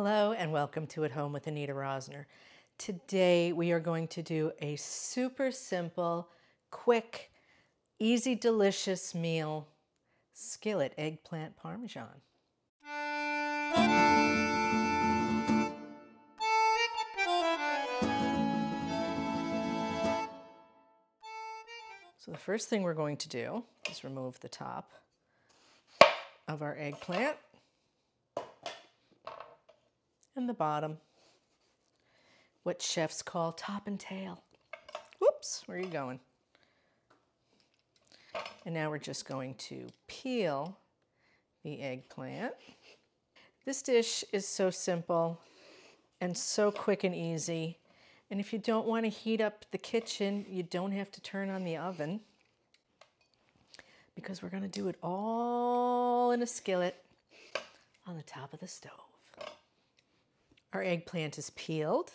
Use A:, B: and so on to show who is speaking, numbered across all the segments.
A: Hello and welcome to At Home with Anita Rosner. Today we are going to do a super simple, quick, easy, delicious meal, skillet eggplant parmesan. So the first thing we're going to do is remove the top of our eggplant and the bottom. What chefs call top and tail. Whoops, where are you going? And now we're just going to peel the eggplant. This dish is so simple and so quick and easy. And if you don't want to heat up the kitchen, you don't have to turn on the oven because we're going to do it all in a skillet on the top of the stove. Our eggplant is peeled.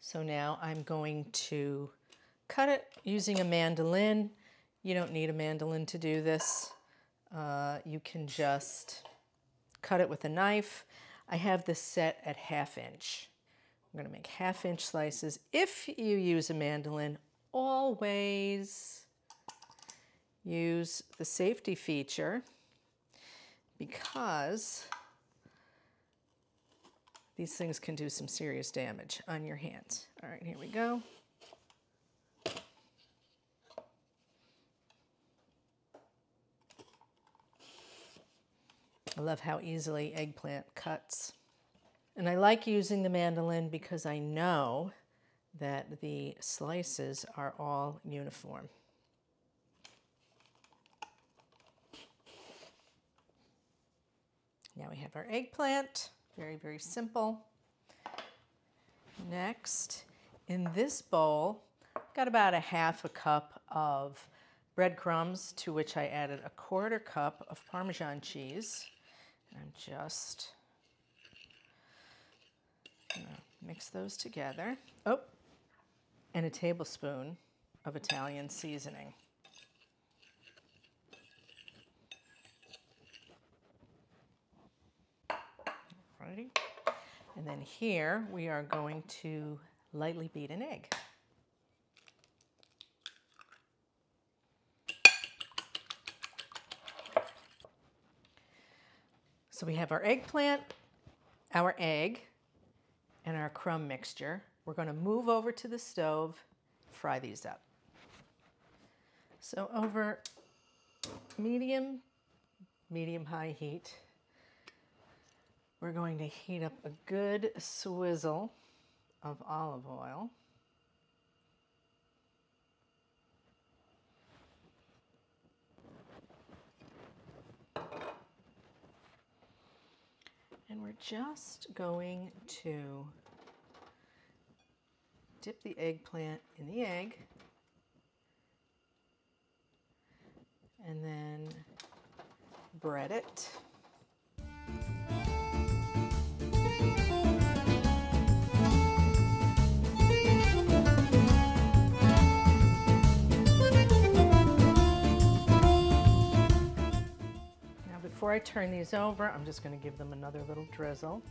A: So now I'm going to cut it using a mandolin. You don't need a mandolin to do this. Uh, you can just cut it with a knife. I have this set at half inch. I'm going to make half inch slices. If you use a mandolin, always use the safety feature because these things can do some serious damage on your hands. All right, here we go. I love how easily eggplant cuts. And I like using the mandolin because I know that the slices are all uniform. Now we have our eggplant, very, very simple. Next, in this bowl, I've got about a half a cup of breadcrumbs to which I added a quarter cup of Parmesan cheese. I'm just mix those together. Oh, and a tablespoon of Italian seasoning. Alrighty. And then here we are going to lightly beat an egg. So we have our eggplant, our egg, and our crumb mixture. We're going to move over to the stove, fry these up. So over medium, medium-high heat, we're going to heat up a good swizzle of olive oil. And we're just going to dip the eggplant in the egg and then bread it. I turn these over, I'm just going to give them another little drizzle.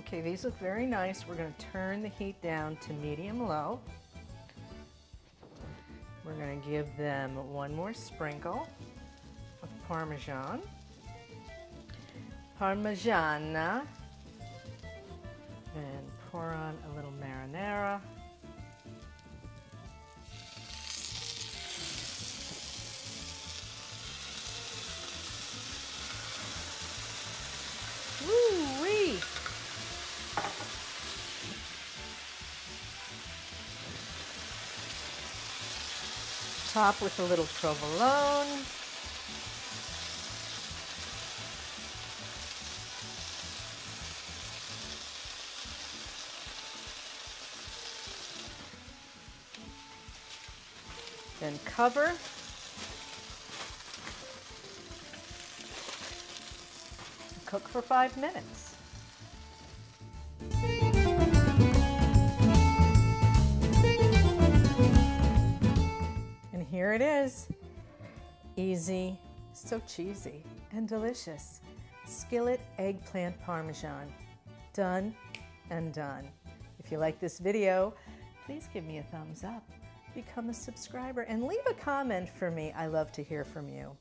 A: Okay, these look very nice. We're going to turn the heat down to medium low. We're going to give them one more sprinkle of Parmesan. Parmigiana. And pour on a little marinara. Top with a little provolone. Then cover. cook for five minutes. Here it is. Easy, so cheesy, and delicious. Skillet eggplant parmesan. Done and done. If you like this video, please give me a thumbs up, become a subscriber, and leave a comment for me. I love to hear from you.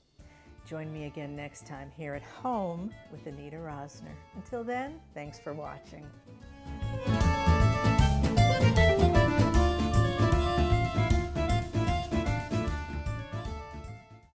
A: Join me again next time here at home with Anita Rosner. Until then, thanks for watching.